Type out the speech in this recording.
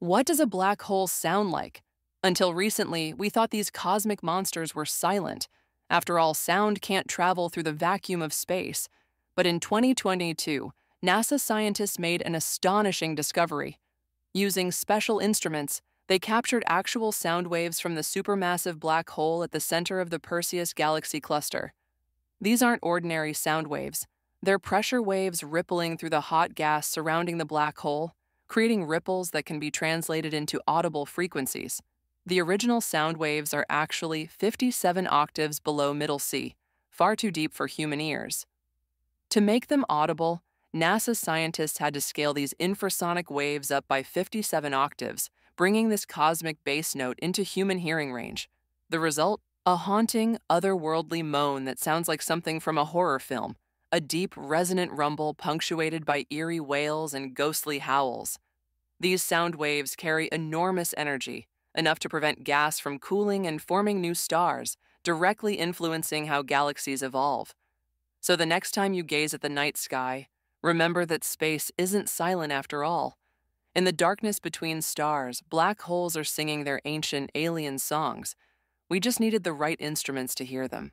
What does a black hole sound like? Until recently, we thought these cosmic monsters were silent. After all, sound can't travel through the vacuum of space. But in 2022, NASA scientists made an astonishing discovery. Using special instruments, they captured actual sound waves from the supermassive black hole at the center of the Perseus galaxy cluster. These aren't ordinary sound waves. They're pressure waves rippling through the hot gas surrounding the black hole, creating ripples that can be translated into audible frequencies. The original sound waves are actually 57 octaves below middle C, far too deep for human ears. To make them audible, NASA scientists had to scale these infrasonic waves up by 57 octaves, bringing this cosmic bass note into human hearing range. The result? A haunting, otherworldly moan that sounds like something from a horror film, a deep, resonant rumble punctuated by eerie wails and ghostly howls. These sound waves carry enormous energy, enough to prevent gas from cooling and forming new stars, directly influencing how galaxies evolve. So the next time you gaze at the night sky, remember that space isn't silent after all. In the darkness between stars, black holes are singing their ancient alien songs. We just needed the right instruments to hear them.